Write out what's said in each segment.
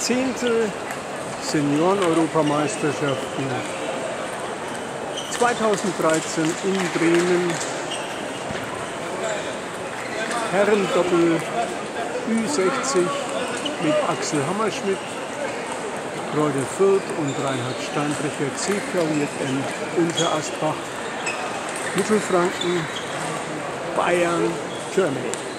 Zehntel Senioren-Europameisterschaften 2013 in Bremen. Herrendoppel Ü60 mit Axel Hammerschmidt, Bräude Fürth und Reinhard Steinbrecher CK in Unterasbach, Mittelfranken, Bayern, Germany.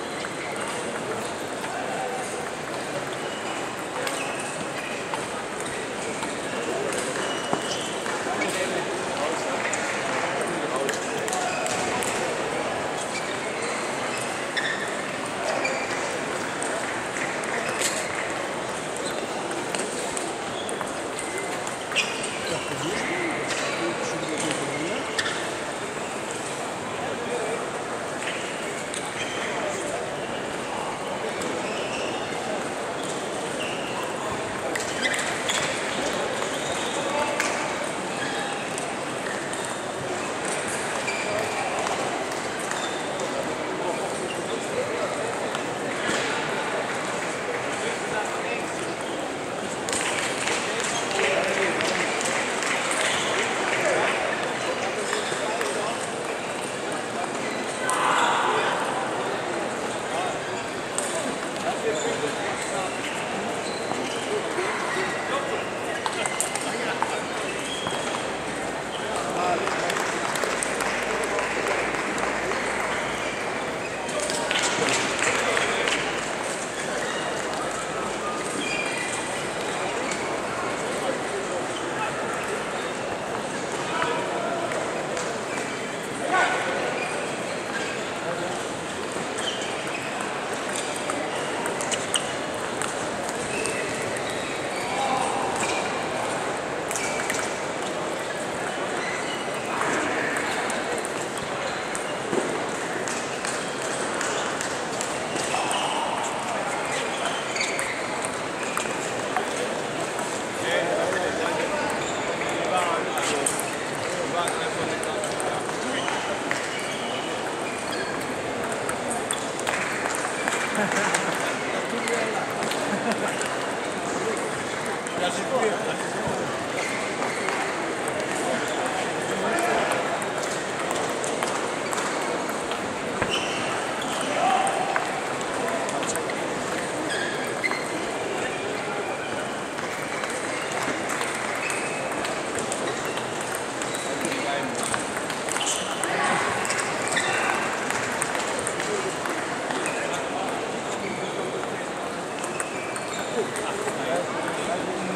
Đấy. Đấy.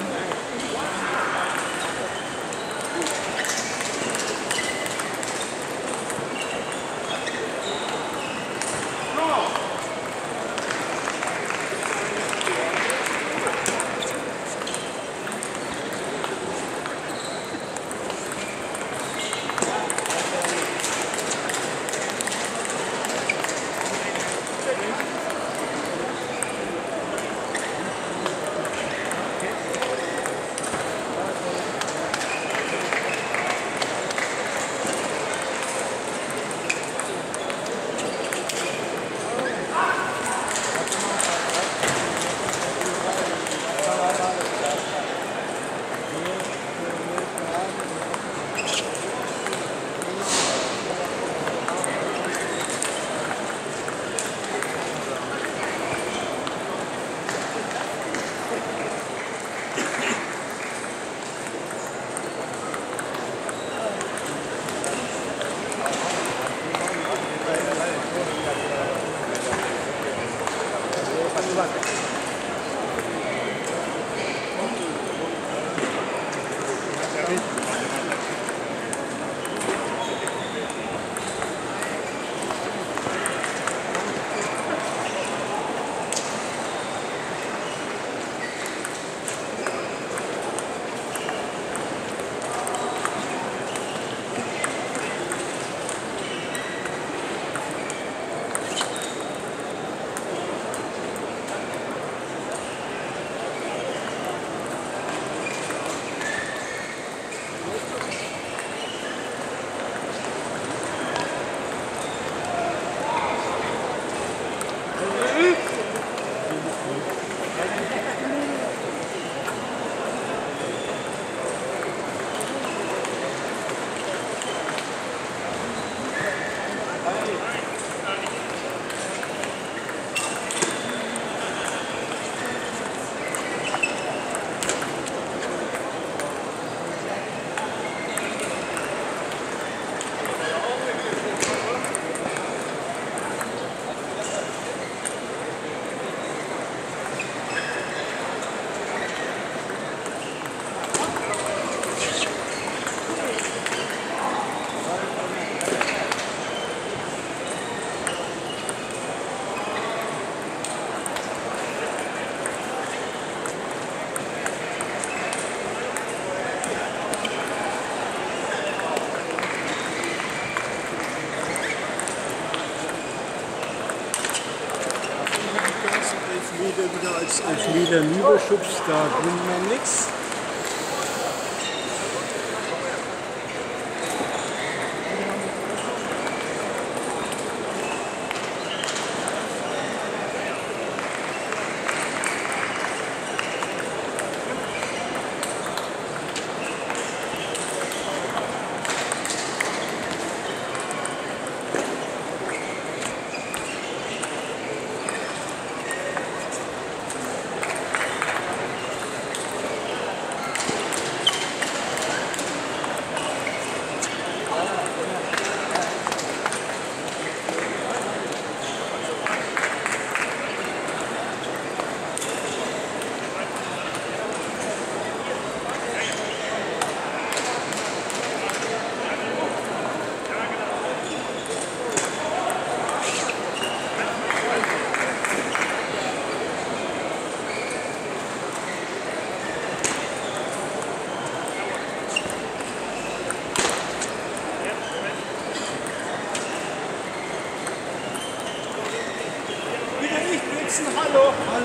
Rüberschubst, da gewinnt man nichts.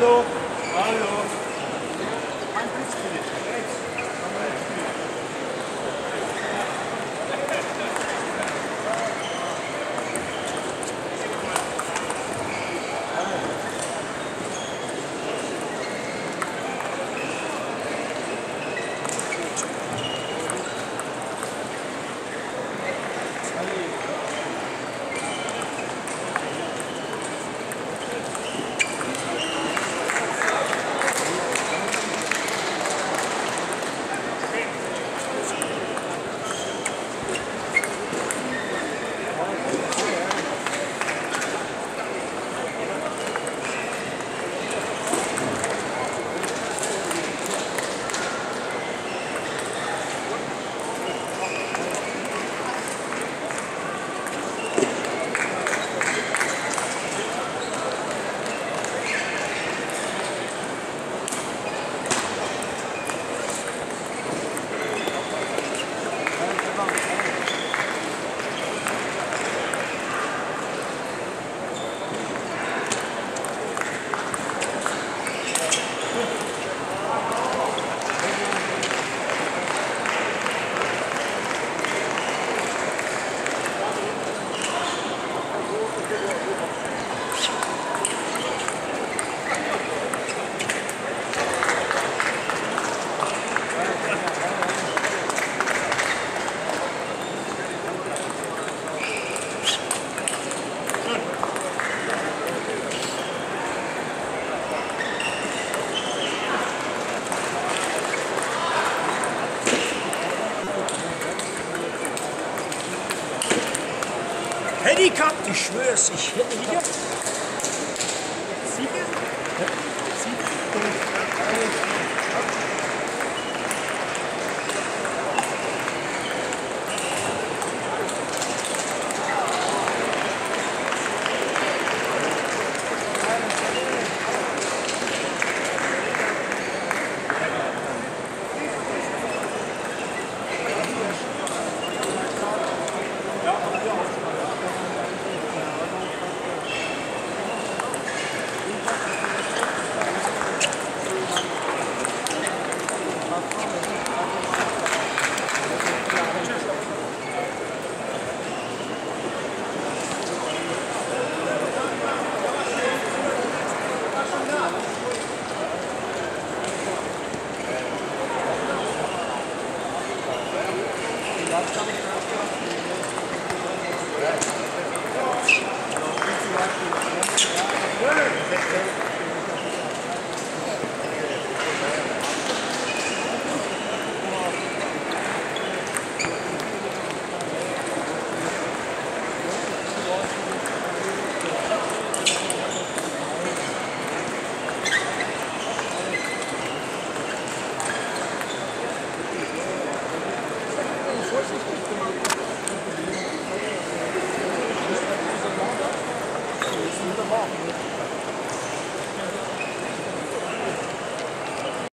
Gonzalo. Hätte ich ich schwör's, ich hätte gehabt. coming around.